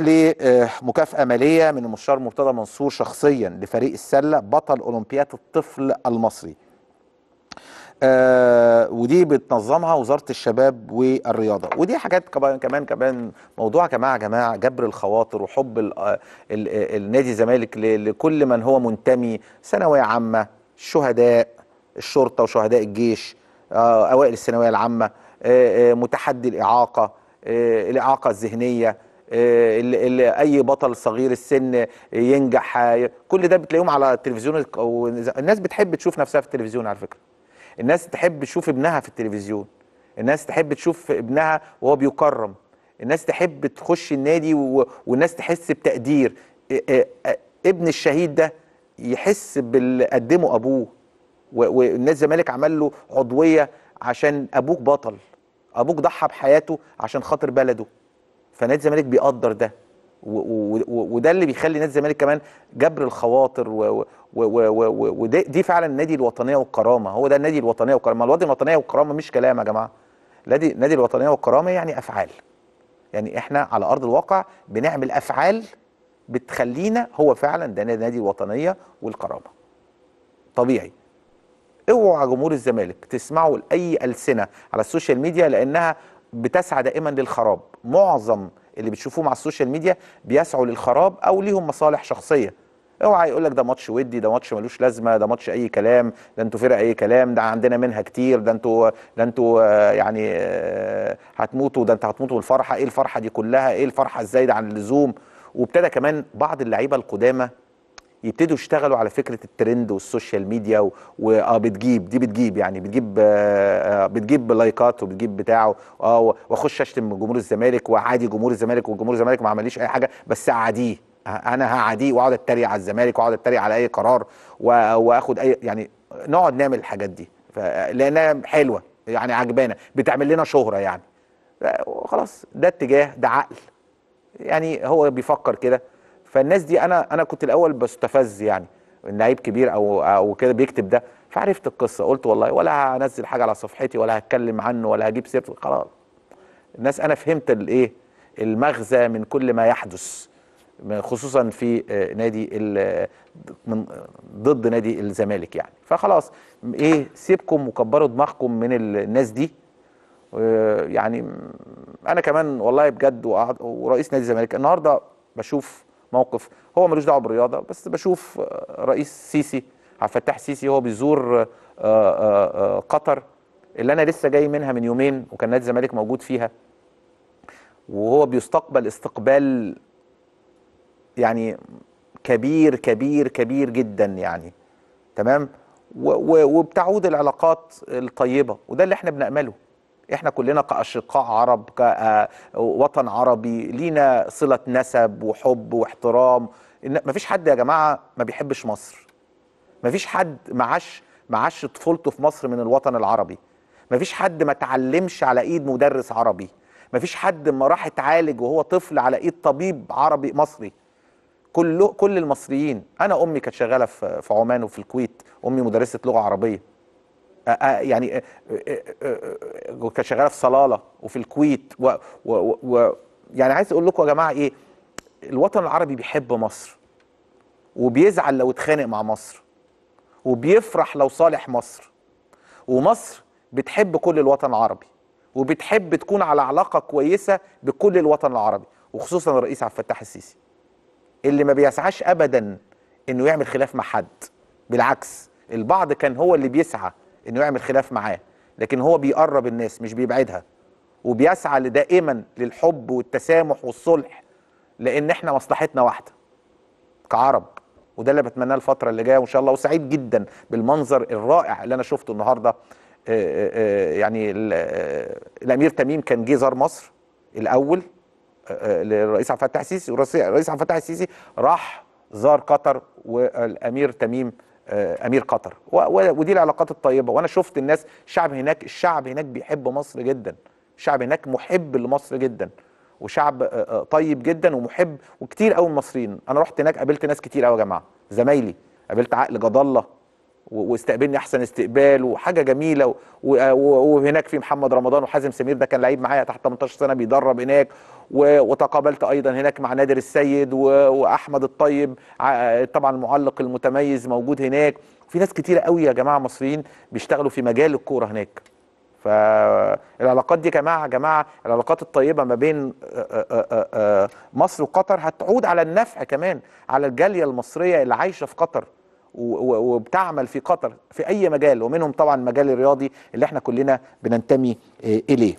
نروح لمكافأة مالية من المستشار مرتضى منصور شخصيا لفريق السلة بطل أولمبياد الطفل المصري. آه ودي بتنظمها وزارة الشباب والرياضة. ودي حاجات كمان كمان كمان موضوع يا جماعة يا جماعة جبر الخواطر وحب ال ال النادي الزمالك لكل من هو منتمي. ثانوية عامة الشهداء الشرطة وشهداء الجيش آه أوائل الثانوية العامة آه آه متحدي الإعاقة آه الإعاقة آه، أي بطل صغير السن ينجح آه، كل ده بتلاقيهم على التلفزيون الناس بتحب تشوف نفسها في التلفزيون على فكرة. الناس تحب تشوف ابنها في التلفزيون. الناس تحب تشوف ابنها وهو بيكرم. الناس تحب تخش النادي و... والناس تحس بتقدير. ا- ا- ابن الشهيد ده يحس باللي قدمه أبوه. و... والناس الزمالك عمل له عضوية عشان أبوك بطل. أبوك ضحى بحياته عشان خاطر بلده. فنادي الزمالك بيقدر ده. وده اللي بيخلي نادي الزمالك كمان جبر الخواطر ودي دي فعلا النادي الوطنية والكرامة. هو ده النادي الوطنية والكرامة. الوطنية الوطنية والكرامة مش كلام يا جماعة. نادي نادي الوطنية والكرامة يعني أفعال. يعني إحنا على أرض الواقع بنعمل أفعال بتخلينا هو فعلا ده نادي الوطنية والكرامة. طبيعي. اوعى جمهور الزمالك تسمعوا لأي ألسنة على ال social media لأنها بتسعى دائما للخراب. معظم اللي بتشوفوهم على ال social media بيسعوا للخراب أو ليهم مصالح شخصية. اوعى يقول لك ده ماتش ودي ده ماتش ملوش لازمة ده ماتش أي كلام ده أنتوا فرق أي كلام ده عندنا منها كتير ده أنتوا ده أنتوا آه، يعني آه، هتموتوا ده انت هتموتوا بالفرحة. إيه الفرحة دي كلها؟ إيه الفرحة الزايدة عن اللزوم؟ وابتدى كمان بعض اللعيبة القدامى يبتدوا يشتغلوا على فكرة ال trend وال social media واه بتجيب دي بتجيب يعني بتجيب آه آه، بتجيب لايكات وبتجيب بتاعه آه وأخش أشتم جمهور الزمالك وعادي جمهور الزمالك وجمهور الزمالك ما عمليش أي حاجة بس أعاديه. أنا هعاديه وأقعد أتريق على الزمالك وأقعد أتريق على أي قرار وأخد أي يعني نقعد نعمل الحاجات دي. لأنها حلوة يعني عجبانة بتعمل لنا شهرة يعني. ف- خلاص ده اتجاه ده عقل. يعني هو بيفكر كده. فالناس دي أنا أنا كنت الأول بستفز يعني لعيب كبير أو أو كده بيكتب ده فعرفت القصة قلت والله ولا هنزل حاجة على صفحتي ولا هتكلم عنه ولا هجيب سيرته خلاص. الناس أنا فهمت الايه المغزى من كل ما يحدث خصوصا في آه، نادي من ضد نادي الزمالك يعني. فخلاص إيه سيبكم وكبروا دماغكم من الناس دي. يعني أنا كمان والله بجد ورئيس نادي الزمالك النهارده بشوف موقف. هو ملوش دعوة بالرياضة بس بشوف آه، رئيس سيسي عبد الفتاح السيسي هو بيزور آه، آه، قطر اللي أنا لسه جاي منها من يومين وكان نادي الزمالك موجود فيها. وهو بيستقبل استقبال يعني كبير كبير كبير جدا يعني. تمام؟ وبتعود العلاقات الطيبة وده اللي إحنا بنأمله. إحنا كلنا كأشقاء عرب كوطن عربي لينا صلة نسب وحب واحترام. إن مفيش حد يا جماعة ما بيحبش مصر. مفيش حد معاش معاش طفولته في مصر من الوطن العربي. مفيش حد ما تعلمش على إيد مدرس عربي. مفيش حد ما راح اتعالج وهو طفل على إيد طبيب عربي مصري. كل كل المصريين أنا أمي كانت شغالة في عمان وفي الكويت أمي مدرسة لغة عربية. آه، آه، يعني كانت شغالة في صلالة وفي الكويت و, و, و يعني عايز أقول لكم يا جماعة إيه الوطن العربي بيحب مصر وبيزعل لو اتخانق مع مصر وبيفرح لو صالح مصر ومصر بتحب كل الوطن العربي وبتحب تكون على علاقة كويسة بكل الوطن العربي وخصوصا الرئيس عبد الفتاح السيسي اللي ما بيسعاش ابدا إنه يعمل خلاف مع حد بالعكس البعض كان هو اللي بيسعى إنه يعمل خلاف معاه. لكن هو بيقرب الناس مش بيبعدها. وبيسعى دائما للحب والتسامح والصلح لأن إحنا مصلحتنا واحدة كعرب. وده اللي بتمناه الفترة اللي جاية وإن شاء الله. وسعيد جدا بالمنظر الرائع اللي أنا شفته النهارده. آه، آه، آه، يعني ال- الأمير تميم كان جه زار مصر الأول. للرئيس عبد الفتاح السيسي. والرئيس الرئيس عبد الفتاح السيسي راح زار قطر والأمير تميم أمير قطر. ودي العلاقات الطيبة. وأنا شفت الناس الشعب هناك الشعب هناك بيحب مصر جدا. الشعب هناك محب لمصر جدا. وشعب آه، آه، طيب جدا ومحب وكتير قوي المصريين. أنا رحت هناك قابلت ناس كتير قوي يا جماعة. زمايلي. قابلت عقل جد الله واستقبلني أحسن استقبال وحاجة جميلة وهناك في محمد رمضان وحازم سمير ده كان لعيب معايا تحت 18 سنة بيدرب هناك وتقابلت أيضا هناك مع نادر السيد وأحمد الطيب طبعا المعلق المتميز موجود هناك. في ناس كتيرة قوي يا جماعة مصريين بيشتغلوا في مجال الكورة هناك. فالعلاقات دي يا جماعة يا جماعة العلاقات الطيبة ما بين مصر وقطر هتعود على النفع كمان على الجالية المصرية اللي عايشة في قطر وبتعمل في قطر في أي مجال ومنهم طبعا المجال الرياضي اللي إحنا كلنا بننتمي إليه.